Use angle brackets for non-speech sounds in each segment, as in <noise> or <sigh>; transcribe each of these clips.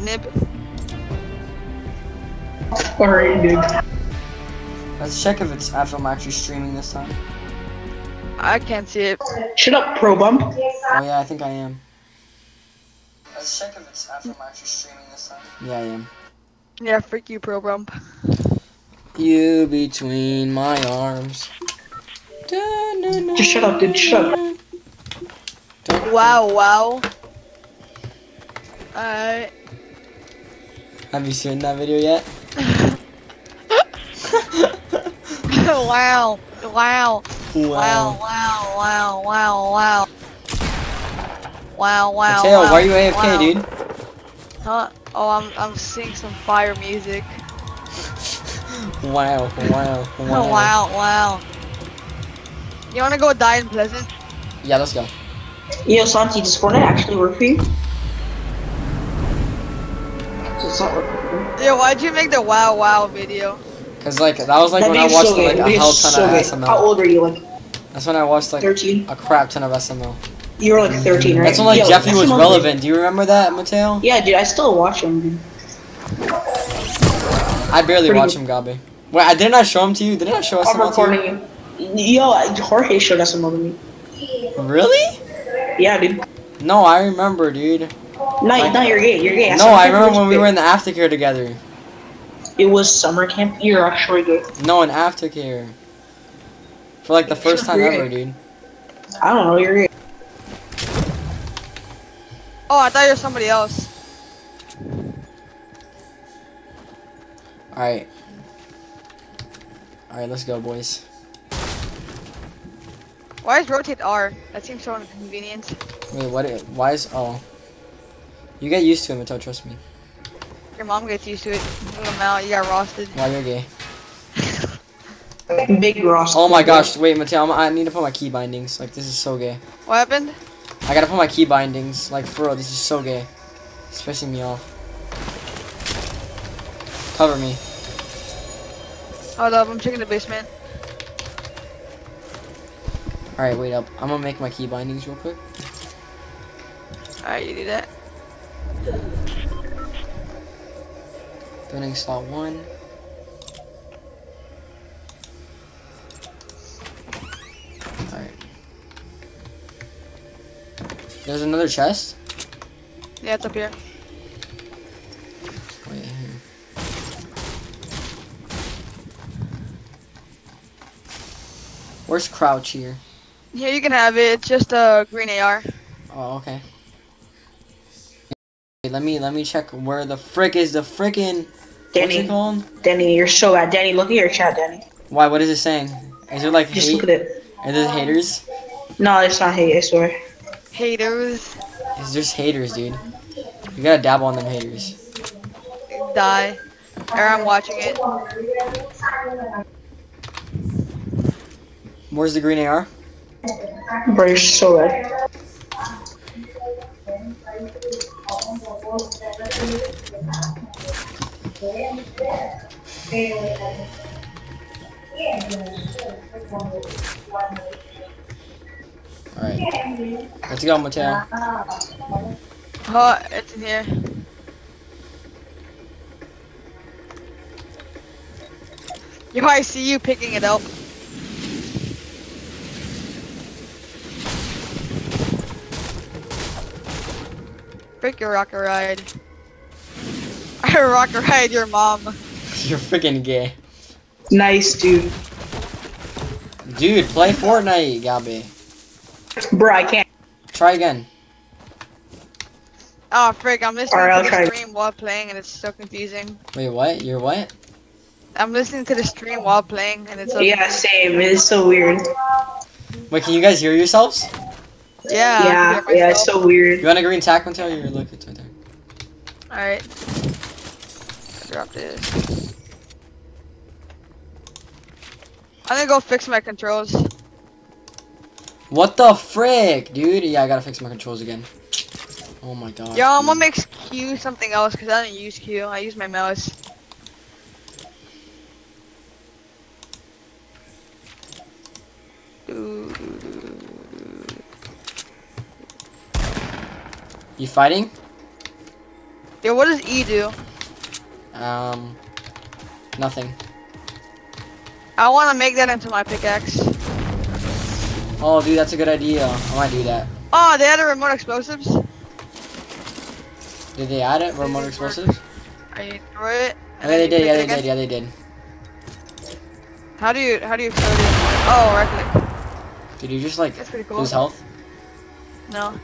a nib. Alright, dude. Let's check if it's if I'm actually streaming this time. I can't see it. Shut up, pro bump. Oh yeah, I think I am. Let's check if it's if I'm actually streaming this time. Yeah, I am. Yeah, freak you, pro bump. You between my arms. Just shut up, dude. Shut up. Wow, wow. Alright. Have you seen that video yet? <laughs> wow. Wow. Wow, wow, wow, wow, wow. Wow, wow. Mateo, wow, why are you AFK, wow. dude? Huh? Oh, I'm I'm singing some fire music. Wow, wow, Oh, <laughs> wow. wow, wow. You wanna go die in Pleasant? Yeah, let's go. Yo, Santi, does Fortnite actually work for you? It's not working for you. Yo, why'd you make the wow wow video? Cause like that was like That when I watched so like good. a hell ton so of good. SML. How old are you? Like That's when I watched like 13? a crap ton of SML. You were like 13, right? That's when like Yo, Jeffy was SML 's relevant. Do you remember that, Mateo? Yeah, dude, I still watch him, dude. I barely Pretty watch good. him, Gabi. Wait, I didn't I show him to you? Didn't I show I'm SML to recording you? you. Yo, Jorge showed us some of me. Really? Yeah, dude. No, I remember, dude. No, no, you're gay. You're gay. No, I remember when we were in the aftercare together. It was summer camp. You're actually gay. No, in aftercare. For like the first time You're ever, dude. I don't know. You're gay. Oh, I thought you were somebody else. Alright. Alright, let's go, boys. Why is rotate R? That seems so inconvenient. Wait, what? i- Why is. Oh. You get used to it, Mateo, trust me. Your mom gets used to it. Look at him out, you got roasted. Why you're gay. <laughs> Big Ross. Oh my gosh, wait, Mateo, I'm, I need to put my key bindings. Like, this is so gay. What happened? I gotta put my key bindings. Like, for real, this is so gay. It's pissing me off. Cover me. Hold up, I'm checking the basement. Alright, wait up. I'm gonna make my key bindings real quick. Alright, you do that. Building slot one. Alright. There's another chest? Yeah, it's up here. Wait, here. Where's Crouch here? Yeah, you can have it. It's just uh, a green AR. Oh, okay. Wait, let me let me check where the frick is the frickin' what's Danny. it called? Danny, you're so bad. Danny, look at your chat, Danny. Why? What is it saying? Is it like Just hate? look at it. Are there haters? No, it's not hate. I swear. Haters. It's just haters, dude. You gotta dabble on them haters. Die. Or I'm watching it. Where's the green AR? Bro, you're so bad. Alright. Let's go, Mateo. Oh, it's in here. Yo, I see you picking it up. Break your rocket ride. <laughs> I rocket ride your mom. <laughs> You're freaking gay. Nice, dude. Dude, play Fortnite, Gabi. Bro, I can't. Try again. Oh frick, I'm listening Alright, I'll to the stream while playing and it's so confusing. Wait, what? You're what? I'm listening to the stream while playing and it's so Yeah, same. It's so weird. Wait, can you guys hear yourselves? Yeah, Yeah, yeah, it's so weird. You want a green tack, Mateo? You're look, it's right there. Alright. Drop this. I'm gonna go fix my controls. What the frick, dude? Yeah, I gotta fix my controls again. Oh my god. Yo, I'm dude. gonna make Q something else because I don't use Q. I use my mouse. You fighting? Yeah, what does E do? Um, nothing. I want to make that into my pickaxe. Oh, dude, that's a good idea. I might do that. Oh, they added remote explosives. Did they add it? Remote explosives? Are you throw it? Oh, yeah, they did. Yeah, they again? did. Yeah, they did. How do you how do you explode it? Oh, right click. Did you just like cool. lose health? No.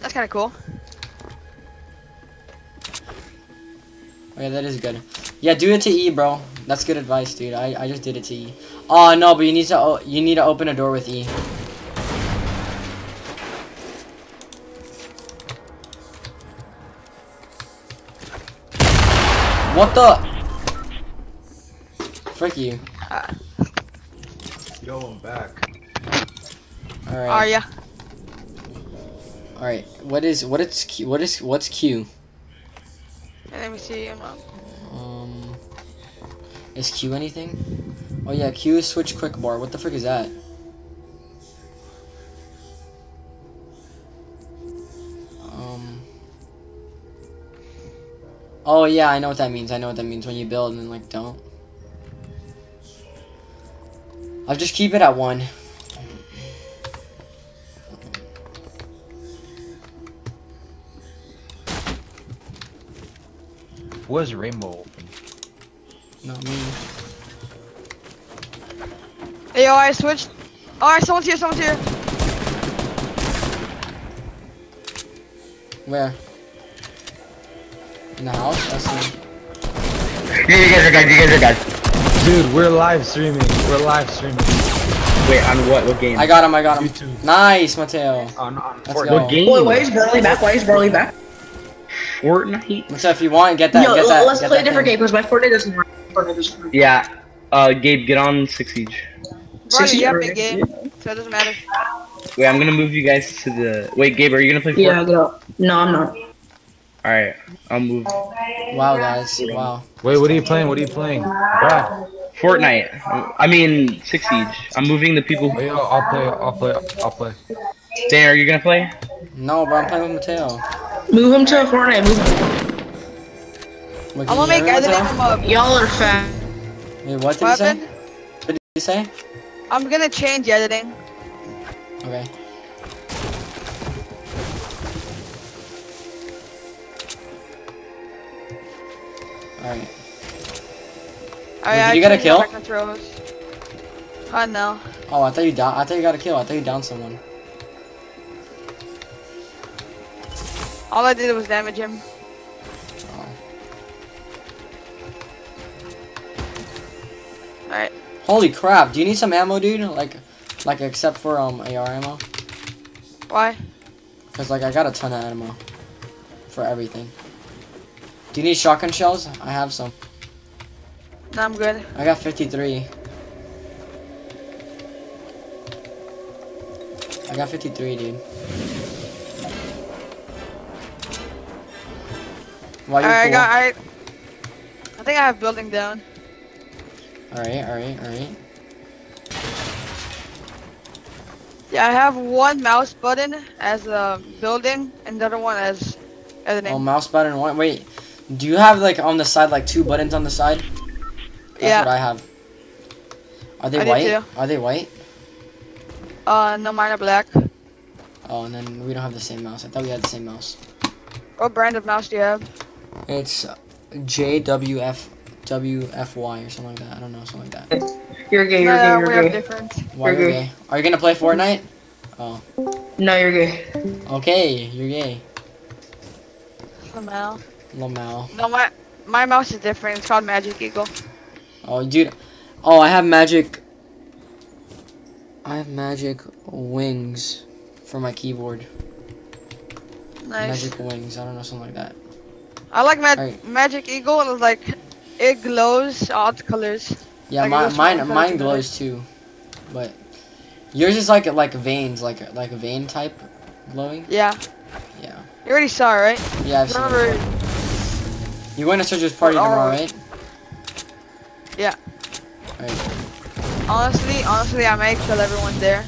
That's kind of cool. Yeah, that is good. Yeah, do it to E, bro. That's good advice, dude. I, I just did it to E. Oh no, but you need to o- you need to open a door with E. What the? Frick you. Uh. Yo, I'm back. Are Alright. Ya? Alright. What is what is Q what is what's Q? Let me see. I'm up. Um Is Q anything? Oh yeah, Q is switch quick bar. What the frick is that? Um Oh yeah, I know what that means. I know what that means when you build and then like don't. I'll just keep it at one. Was Rainbow open? Not me. Hey, yo, I switched. Alright, someone's here. Someone's here. Where? In the house? I see. Yeah, you guys are guys, you guys are guys. Dude, we're live streaming. We're live streaming. Wait, on what? What game? I got him, I got him. YouTube. Nice, Mateo. On, on Let's go. What game? Boy, why is Burley back? Why is Burley back? Fortnite? Mateo, if you want, get that. Yo, get that. let's get play that a different thing. game because my Fortnite doesn't work. Fortnite doesn't work. Yeah. Uh, Gabe, get on Six Siege. Bro, Sixty you have or- big game, so it doesn't matter. Wait, I'm gonna move you guys to the. Wait, Gabe, are you gonna play Fortnite? Yeah, get up. No, I'm not. Alright, I'll move. Wow, guys. Wow. Wait, what are you playing? What are you playing? Bruh. Fortnite. I mean, Six Siege. I'm moving the people. Wait, I'll, I'll play. I'll play. I'll play. Dan, are you gonna play? No, but I'm playing with Mateo. Move him to Fortnite. Move him. I'm gonna make hear me, editing up. Y'all are fat. Wait, what did What you say? What did you say? I'm gonna change editing. Okay. Alright. I, did you get a kill? Controls. Uh, no. Oh, I thought you down. I thought you got a kill. I thought you downed someone. All I did was damage him. Oh. Alright. Holy crap! Do you need some ammo, dude? Like, like except for um AR ammo? Why? Cause like I got a ton of ammo for everything. Do you need shotgun shells? I have some. No, I'm good. I got 53. I got 53, dude. Alright, I. I. I think I have building down. Alright, alright, alright. Yeah, I have one mouse button as a building, and the other one as editing. Oh, mouse button one. Wait, do you have like on the side like two buttons on the side? That's Yeah. what I have. Are they I white? Are they white? Uh, no, mine are black. Oh, and then we don't have the same mouse. I thought we had the same mouse. What brand of mouse do you have? It's JWF WFY or something like that. I don't know, something like that. You're gay. No, You're no, we gay. have You're gay. different. Why You're you're gay. gay? Are you gonna play Fortnite? Oh, No, you're gay. okay, you're gay. Somehow. Lamau. No, my my mouse is different. It's called Magic Eagle. Oh, dude. Oh, I have magic. I have magic wings for my keyboard. Nice. Magic wings. I don't know, something like that. I like mag Alright. Magic Eagle. Like it glows odd colors. Yeah, Like, my, mine mine another. glows too, but yours is like like veins, like like a vein type glowing. Yeah. Yeah. You already saw it, right? Yeah, I've seen it Remember? You going to Searcher's party Oh. tomorrow, right? Yeah. Alright. Honestly, honestly, I might kill everyone there.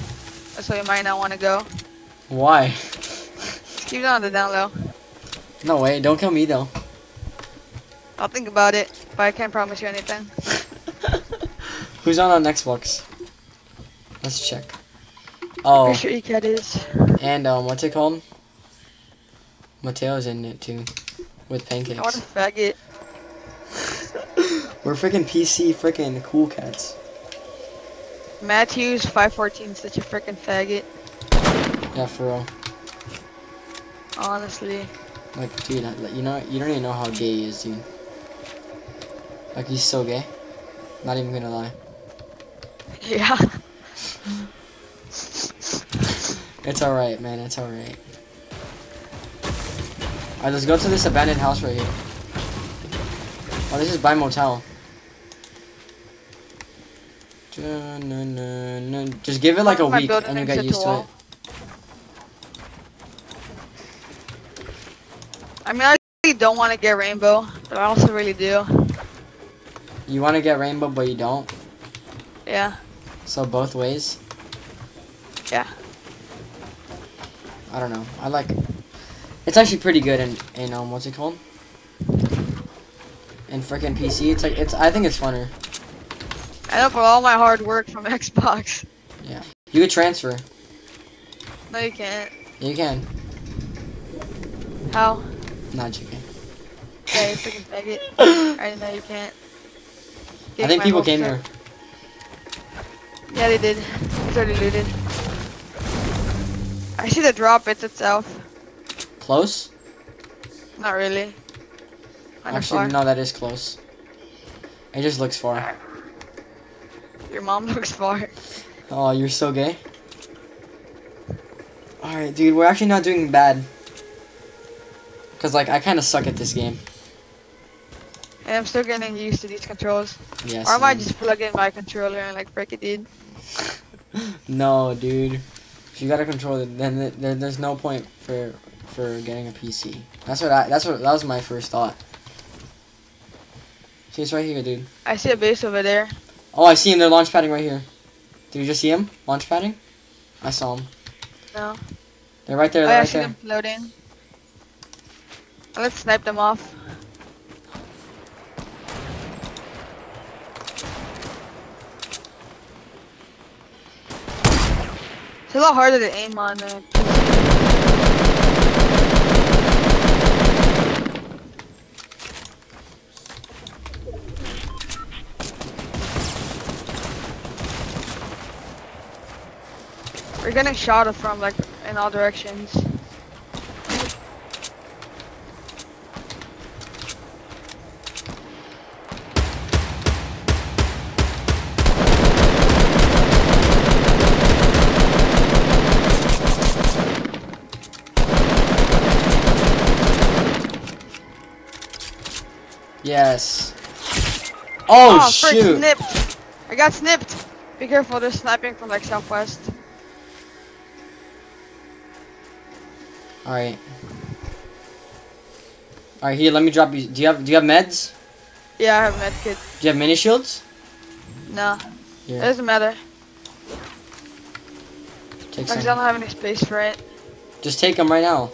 So you might not want to go. Why? Keep it on the down low. No way, don't kill me though. I'll think about it, but I can't promise you anything. <laughs> Who's on on Xbox? Let's check. Oh, Pretty sure ECAT is. and um, what's it called? Mateo's in it too, with I want pancakes. a faggot. <laughs> We're freaking PC, freaking cool cats. Matthews 514 such a freaking faggot. Yeah, for real. Honestly. Like, dude, like, you know, you don't even know how gay he is, dude. Like, he's so gay. Not even gonna lie. Yeah. <laughs> It's alright, man. It's alright. Alright, let's go to this abandoned house right here. Oh, this is by motel. Just give it like a week and you get used to it. I mean, I really don't want to get rainbow, but I also really do. You want to get rainbow, but you don't. Yeah. So both ways. Yeah. I don't know. I like. It's actually pretty good in in um what's it called? In freaking PC, it's like it's. I think it's funner. I know for all my hard work from <laughs> Xbox. Yeah. You could transfer. No, you can't. You can. How? Not chicken. Yeah, you freaking faggot. I know you can't. I think people came here. Yeah, they did. It's already looted. I see the drop. It's itself. Close? Not really. Kinda Actually, far. no, that is close. It just looks far. Your mom <laughs> looks far. Oh, you're so gay. Alright, dude, we're actually not doing bad. Cause like I kind of suck at this game. And I'm still getting used to these controls. Yes. or am I might just plug in my controller and like break it, dude. <laughs> No, dude. If you gotta control it, then th- there, there's no point for for getting a PC. That's what I. That's what that was my first thought. See, it's right here, dude. I see a base over there. Oh, I see him. They're launch padding right here. Did you just see him launch padding? I saw him. No. They're right there. Oh, They're yeah, I right see there. them floating. Let's snipe them off. It's a lot harder to aim on the We're getting shot from like in all directions. Yes. Oh, oh frick, shoot. snipped. I got snipped. Be careful, they're sniping from like southwest. All right. All right, here. Let me drop you. Do you have Do you have meds? Yeah, I have medkit. Do you have mini shields? No, Here, it doesn't matter. take Because I some. don't have any space for it. Just take them right now.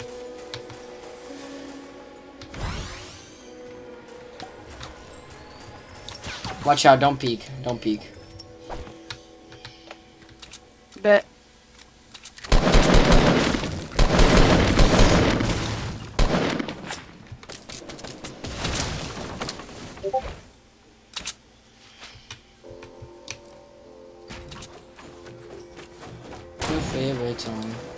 Watch out! Don't peek. Don't peek. Bet. Your favorite song.